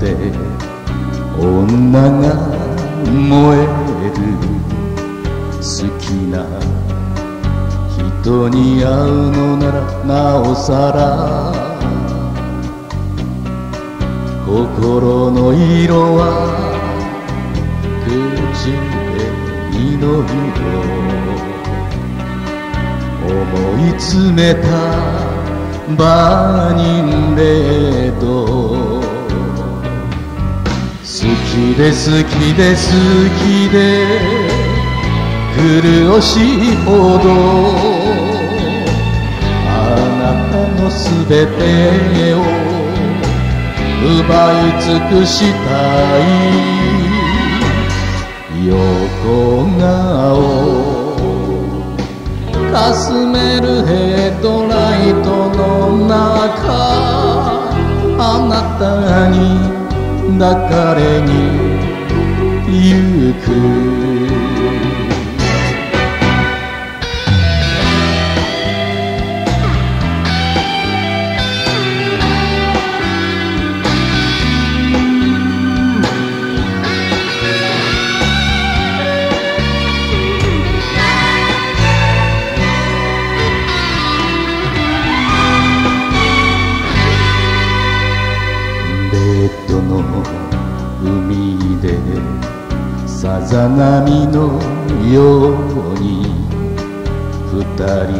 で女が燃える。好きな人に会うのならなおさら。心の色は口紅の色思い詰めたバーニンレードで好きで好きで。苦しいほど。あなたのすべてを。奪い尽くしたい。横顔。かすめるヘッドライトの中。あなたに流れに行く。さ波のように二人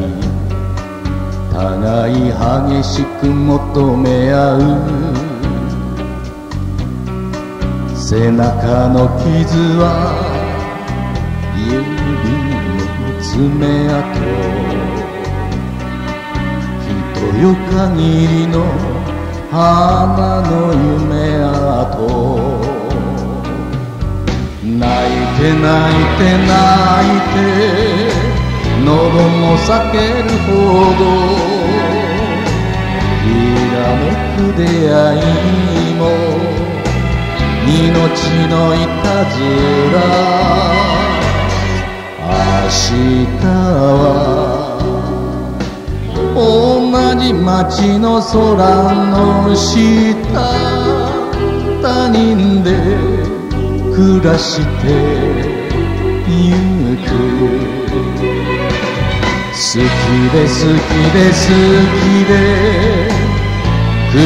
互い激しく求め合う。背中の傷は指の爪痕人よ限りの花の夢跡泣いて泣いて喉も裂けるほどきらめく出会いも命のいたずら明日は同じ街の空の下他人で暮らしてゆく好きで好きで好きで苦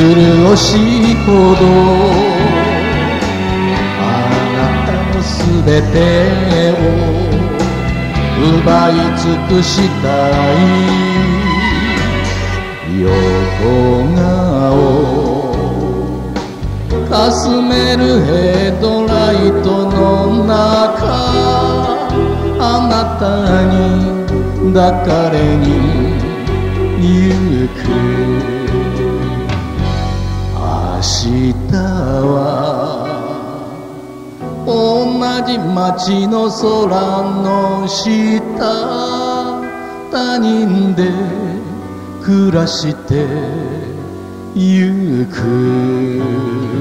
しいほどあなたのすべてを奪い尽くしたい。横顔かすめるヘッドたに抱かれに行く明日は同じ街の空の下他人で暮らしてゆく